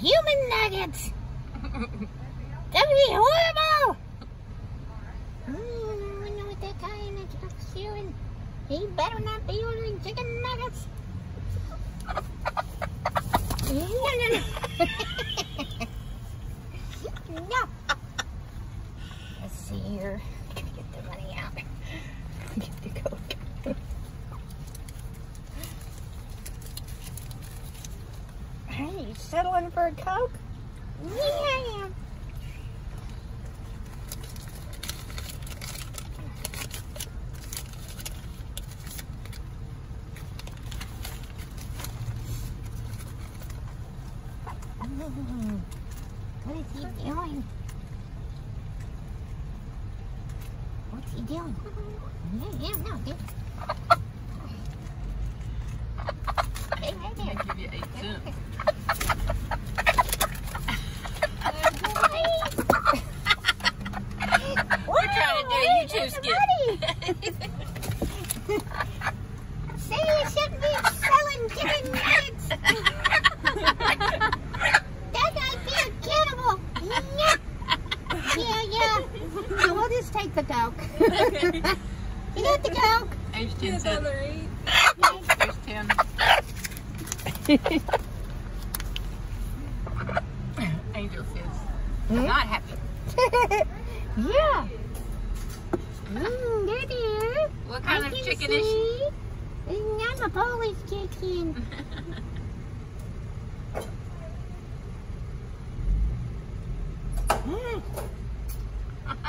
human nuggets. That'd be horrible. Mm, I wonder what that guy in the truck's doing. He better not be ordering chicken nuggets. No, no, no. no. Let's see here. Get the money out. Get the coke. Hey, you settling for a coke? Yeah, I am. Mm, What is he doing? What's he doing? Yeah, yeah, no, dude. Hey, right there. I'll give you eight cents. We're trying to do a YouTube skit. Say you shouldn't be selling chicken nuggets. that might be a cannibal. Yeah, yeah. yeah. So we'll just take the coke. you got the coke? There's ten cents. There's ten. Angel says, Hmm? not happy. yeah. Mm, there they are. What kind I of can chicken is she? Mm, I'm a Polish chicken. Mm.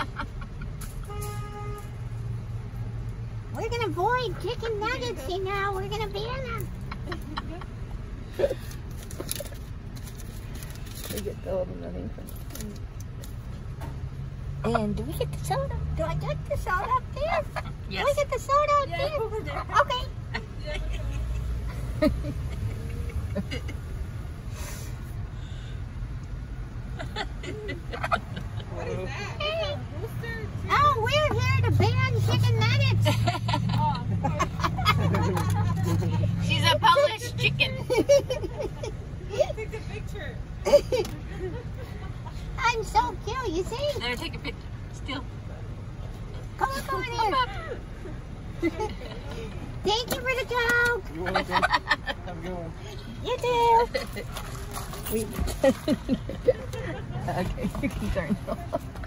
We're gonna avoid chicken nuggets, you know. We're gonna ban them. We get golden money from And do we get the soda? Do I get the soda up there? Yes. Do I get the soda up there? Okay. What is that? Hey. Oh, we're here to ban chicken nuggets. She's a Polish chicken. Take the picture. I'm so cute, you see? There, take a picture. Still. Come on, come on in. Thank you for the coke. You're welcome. Have a good one. You too. We... okay, you can turn it off.